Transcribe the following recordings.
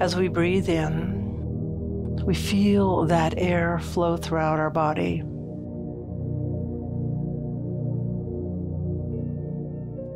As we breathe in, we feel that air flow throughout our body.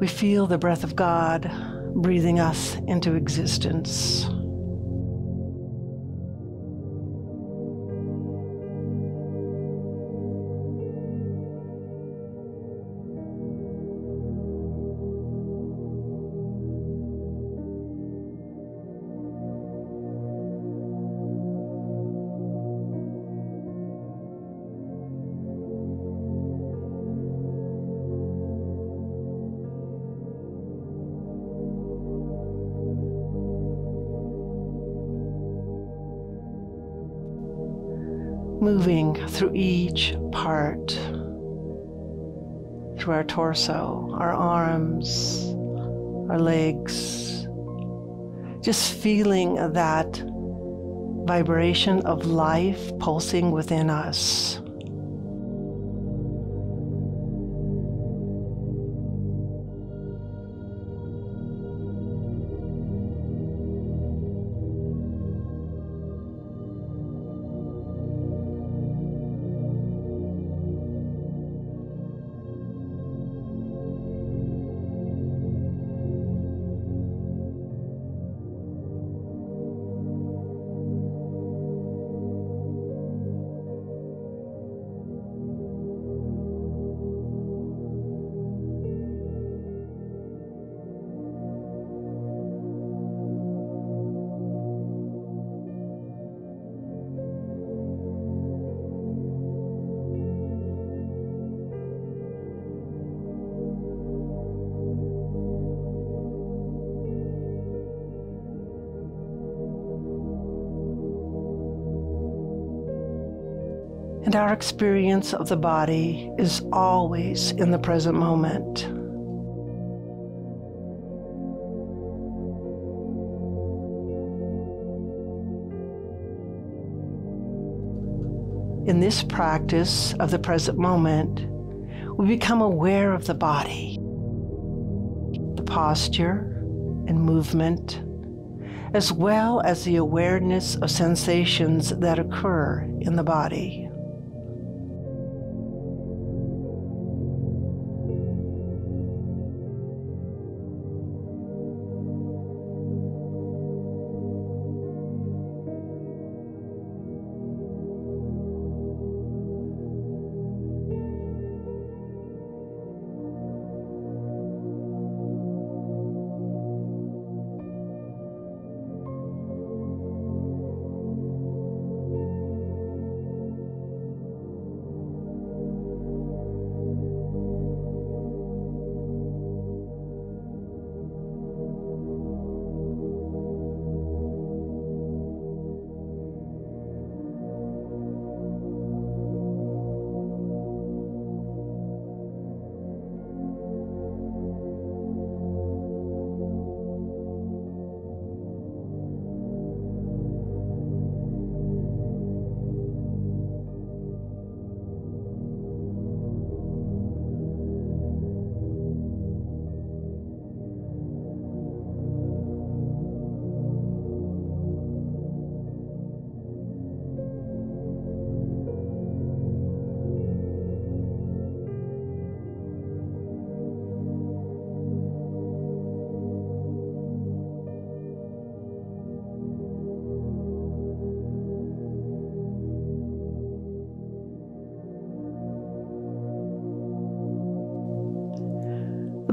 We feel the breath of God breathing us into existence. Moving through each part, through our torso, our arms, our legs, just feeling that vibration of life pulsing within us. And our experience of the body is always in the present moment. In this practice of the present moment, we become aware of the body, the posture and movement, as well as the awareness of sensations that occur in the body.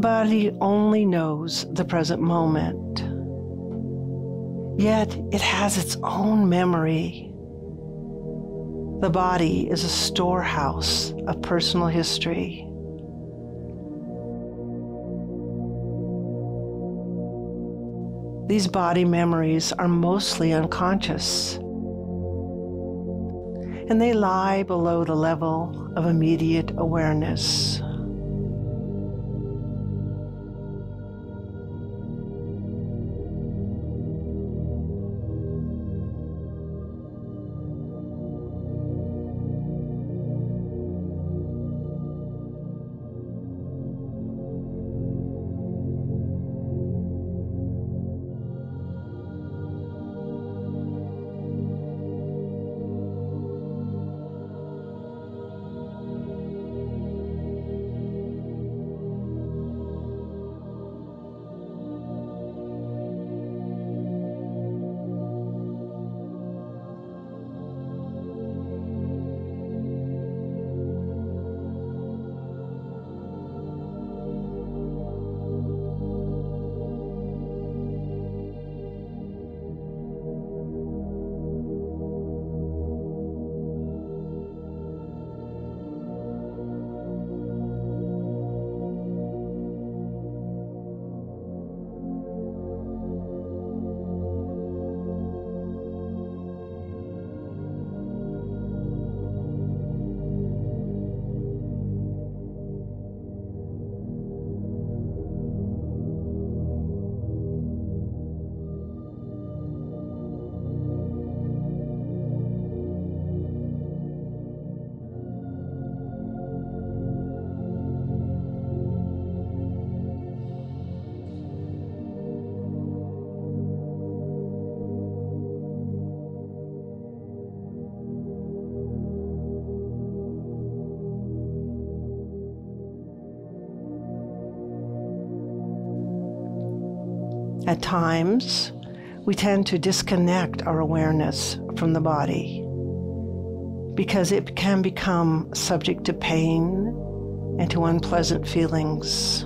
Body only knows the present moment. Yet it has its own memory. The body is a storehouse of personal history. These body memories are mostly unconscious, and they lie below the level of immediate awareness. At times, we tend to disconnect our awareness from the body because it can become subject to pain and to unpleasant feelings.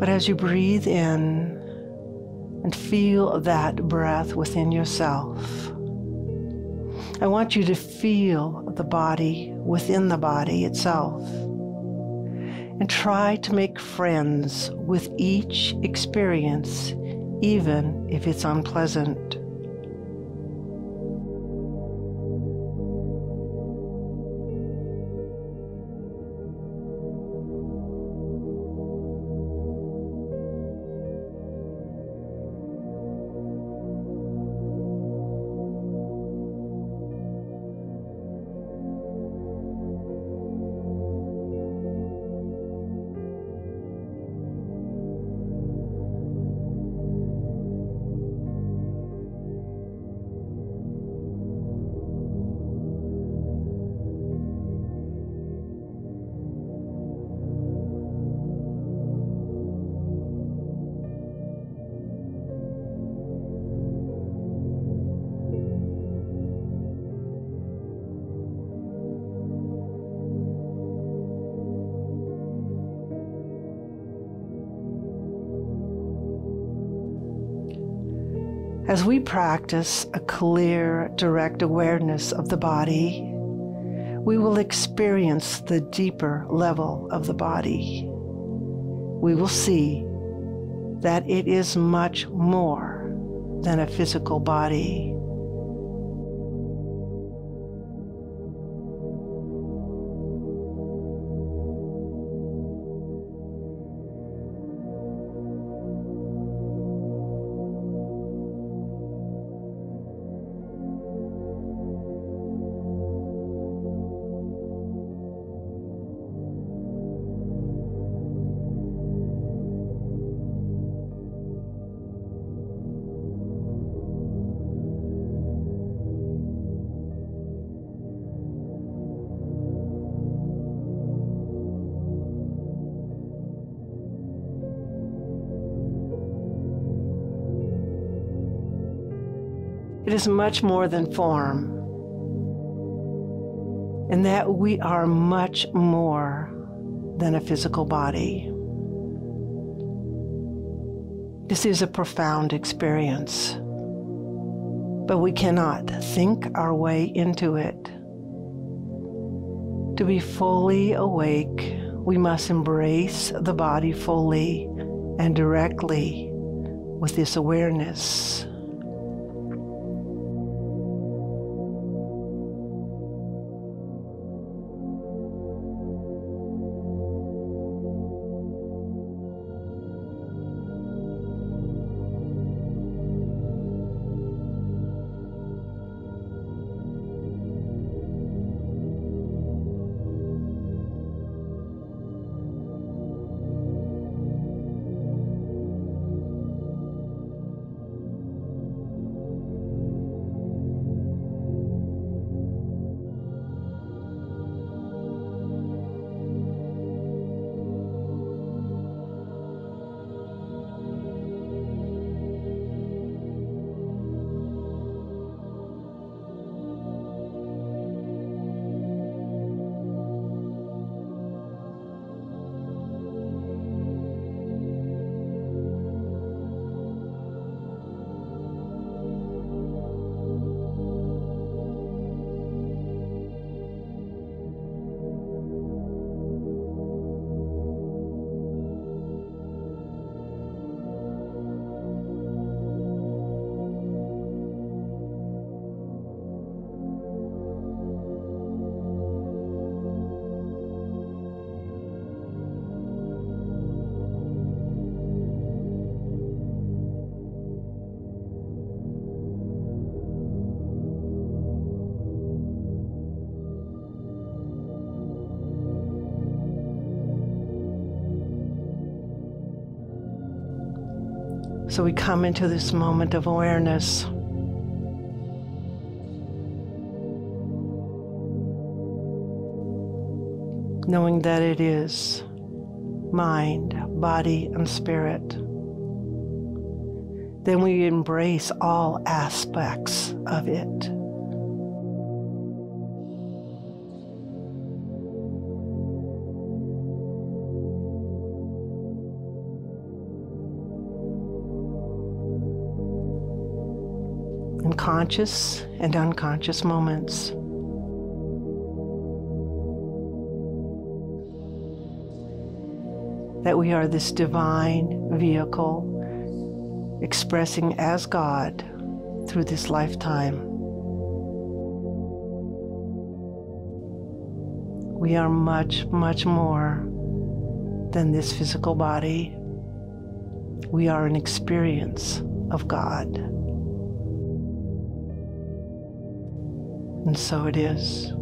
But as you breathe in and feel that breath within yourself, I want you to feel the body within the body itself and try to make friends with each experience, even if it's unpleasant. As we practice a clear, direct awareness of the body, we will experience the deeper level of the body. We will see that it is much more than a physical body. It is much more than form, and that we are much more than a physical body. This is a profound experience, but we cannot think our way into it. To be fully awake, we must embrace the body fully and directly with this awareness. So we come into this moment of awareness. Knowing that it is mind, body, and spirit. Then we embrace all aspects of it. Conscious and unconscious moments. That we are this divine vehicle expressing as God through this lifetime. We are much, much more than this physical body. We are an experience of God. And so it is.